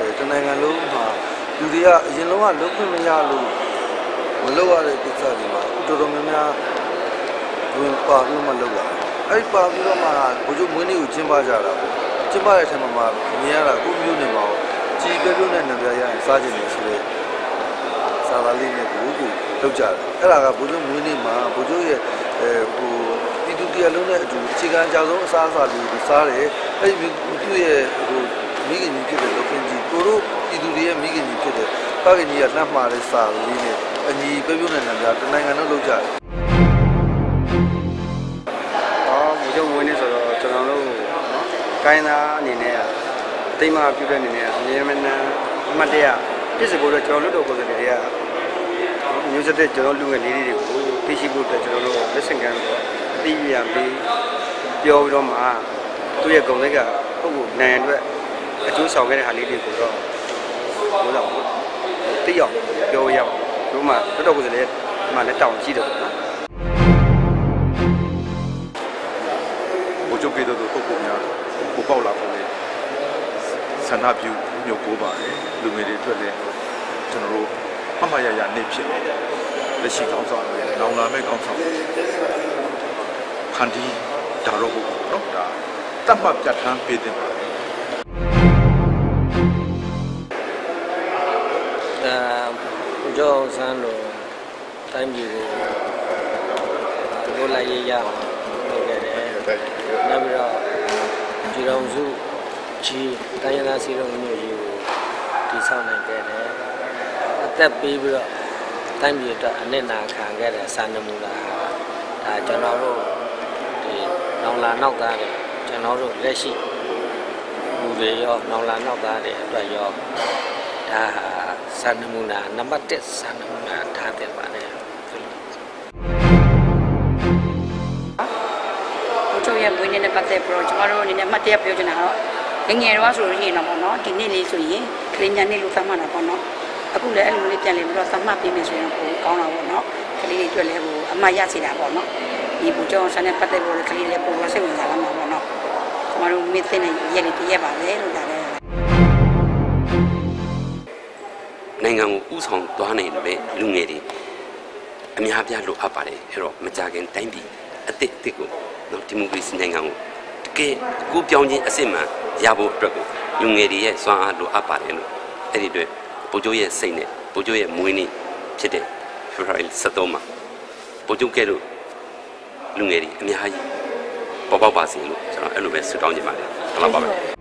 တယ်တနိုင်ငံလုံးမှာလူတွေကအရင်လုံးကလုံးခွင့်မရလို့မလုပ်ရတဲ့ကိစ္စတွေမှာတော်တော်များများဝင်ပါပြီးမှလုပ်လာတယ်အဲ့ဒီပါပြီးတော့မှဘုချုပ်မွေးနေ့ကိုကျင်းပကြတာပေါ့ကျင်းပတဲ့အချိန်မှာမှမြင်ရတာကိုမျိုးနေမှာပေါ့ကြည်ပြပြနဲ့နံပြရရင်စားကြတယ်ဆိုတော့စာသားလေးနဲ့ကိုကိုလောက်ကြတယ်အဲ့ဒါကဘုချုပ်မွေးနေ့မှာဘုချုပ်ရဲ့အဲဟို ပြည်သူတရားလုံးနဲ့အတူအခြေခံအကြဆုံးအစားအစာတွေကိုစားတယ်အဲ့ဒီသူ့ရဲ့ဟိုမိခင်ကြီးဖြစ်တဲ့လောကင်းကြီးကိုတို့ပြည်သူတွေရဲ့မိခင်ကြီးဖြစ်တဲ့ပကင်ကြီးကလှမ်းမှားတဲ့စာလေးနဲ့အညီပြပြနဲ့နံပြတနိုင်ငံလုံးလောက်ကြတယ်အော်မူချုပ်ဝင်နေဆိုတော့ကျွန်တော်တို့နော်ကိုင်းသားအနေနဲ့အသိမပြုတဲ့အနေနဲ့အမြဲမနှမ်းအမှတ်တရပြစ်စဖို့တော့ကျွန်တော်တို့ကိုယ်စားလှယ်တွေကမျိုးစတဲ့ကျွန်တော်လူငယ်လေးတွေကိုသိရှိဖို့အတွက်ကျွန်တော်တို့လက်ဆင့်ကမ်းပြီးအ သိဉာဏ်ပေးပြောပြီးတော့မှသူ့ရဲ့ဂုဏ်သိက္ခာပုဂ္ဂိုလ်နိုင်အတွက်အကျိုးဆောင်ခဲ့တဲ့ဟာလေးတွေကိုတော့ဘိုးတော်သိအောင်ပြောရအောင်တို့မှတော်တော်ကိုယ်စားလှယ်မှလည်းတောင်းရှိတယ်ပေါ့နော်ဘိုလ်ချုပ်ပြည်သူတို့ပုဂ္ဂိုလ်များပိုပေါက်လာဖို့လေဆန္ဒပြုမြို့ကိုပါတယ်လူငယ်တွေအတွက်လည်းကျွန်တော်တို့အမှားရရနေဖြစ်နေတယ်လက်ရှိကောင်းဆောင်တွေနောင်လာမဲ့ကောင်းဆောင် ခန္ဒီဒါတော့ဟုတ်နော်ဒါတတ်မှတ်ပြဋ္ဌာန်းပေးတဲ့ပါတယ်အဲဦးကျော်ဆန်းလိုတိုင်းပြည်ကိုသူတို့လိုက်ရရအောင်လုပ်ခဲ့တယ်နောက်ပြီးတော့ဂျီတော်စုကြီးတိုင်းရင်းသားစီလုံးမျိုးကြီးကိုတည်ဆောက်နိုင်ခဲ့တယ်အသက်ပေးပြီးတော့တိုင်းပြည်အတွက်အနစ်နာခံခဲ့တဲ့စာနမူလာဒါကျွန်တော်တို့ ဒီနောင်လာနောက်သားတွေကျွန်တော်တို့လက်ရှိလူတွေရောနောင်လာနောက်သားတွေအတွက်ရောဒါဟာစာနမူနာနံပါတ်1စာနမူနာထားတဲ့ပါတယ်ဘုချုပ်ရဲ့မွေးနေ့နဲ့ပတ်သက်ပြီးတော့ကျမတို့အနေနဲ့အမှတ်တရပြောချင်တာတော့ငယ်ငယ်တော့ဆိုလို့ရှိရင်တော့ပေါ့နော်ဒီနေ့လေးဆိုရင်ကလေးညာနေ့လို့သတ်မှတ်တာပေါ့နော်အခုလည်းအဲ့လိုလေးပြန်လည်ပြီးတော့သတ်မှတ်ပေးမယ်ဆိုရင်ပိုကောင်းတာပေါ့နော်ကလေးတွေအတွက်လည်းဟိုအမှတ်ရစီတာပေါ့နော် ဒီဘုချုပ်ဆန်းနဲ့ပတ်သက်ပြီးတော့ကလေးလည်းပိုတော့စိတ်ဝင်စားလာမှာပေါ့နော်ကျမတို့မင်းသိနေရက်လေးတရက်ပါလေလို့ဒါလည်းနိုင်ငံကိုဥဆောင်သွားနိုင်တဲ့လူငယ်တွေအများပြားလိုအပ်ပါတယ်အဲ့တော့မကြခင်တိုင်းပြည်အစ်စ်အစ်ကိုနော်ဒီမိုကရေစီနိုင်ငံကိုတကယ်ကိုပြောင်းခြင်းအစစ်မှန်ရဖို့အတွက်ကိုလူငယ်တွေရဲ့စွမ်းအားလိုအပ်ပါတယ်လို့အဲ့ဒီအတွက်ဗိုလ်ချုပ်ရဲ့စိတ်နဲ့ဗိုလ်ချုပ်ရဲ့မွေးနေ့ဖြစ်တဲ့ February 23မှာဗိုလ်ချုပ်ကဲလို့ လူငယ်တွေအများကြီးပေါ်ပေါက်ပါစေလို့ကျွန်တော်အဲ့လိုပဲဆုတောင်းချင်ပါတယ်ဟုတ်လားပါပဲ